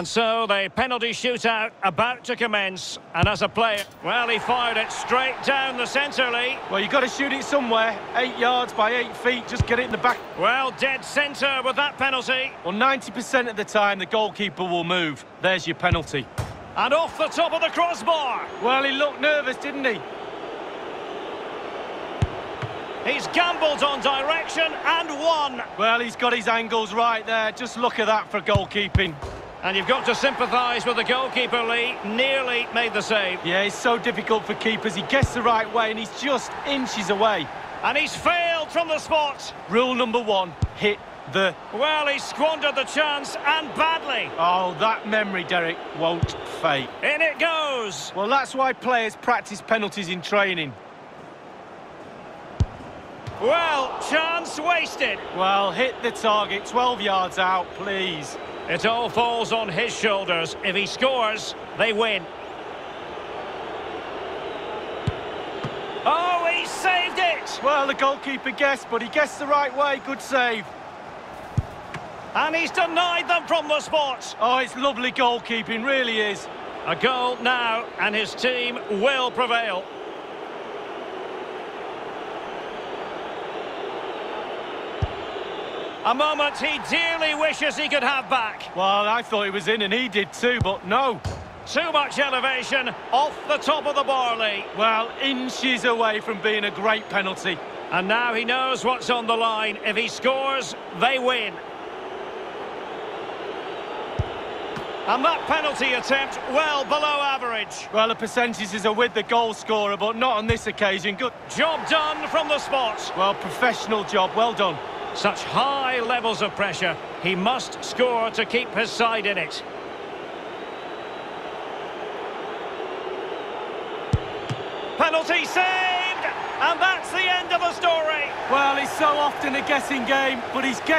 And so the penalty shootout about to commence. And as a player, well, he fired it straight down the centre, Lee. Well, you've got to shoot it somewhere. Eight yards by eight feet, just get it in the back. Well, dead centre with that penalty. Well, 90% of the time, the goalkeeper will move. There's your penalty. And off the top of the crossbar. Well, he looked nervous, didn't he? He's gambled on direction and won. Well, he's got his angles right there. Just look at that for goalkeeping. And you've got to sympathise with the goalkeeper, Lee. Nearly made the save. Yeah, it's so difficult for keepers. He gets the right way and he's just inches away. And he's failed from the spot. Rule number one, hit the... Well, he squandered the chance and badly. Oh, that memory, Derek, won't fade. In it goes. Well, that's why players practice penalties in training. Well, chance wasted. Well, hit the target, 12 yards out, please. It all falls on his shoulders. If he scores, they win. Oh, he saved it! Well, the goalkeeper guessed, but he guessed the right way. Good save. And he's denied them from the spot. Oh, it's lovely goalkeeping, really is. A goal now, and his team will prevail. A moment he dearly wishes he could have back. Well, I thought he was in and he did too, but no. Too much elevation off the top of the barley. Well, inches away from being a great penalty. And now he knows what's on the line. If he scores, they win. And that penalty attempt, well below average. Well, the percentages are with the goal scorer, but not on this occasion. Good job done from the spot. Well, professional job, well done. Such high levels of pressure. He must score to keep his side in it. Penalty saved! And that's the end of the story. Well, it's so often a guessing game, but he's guessed.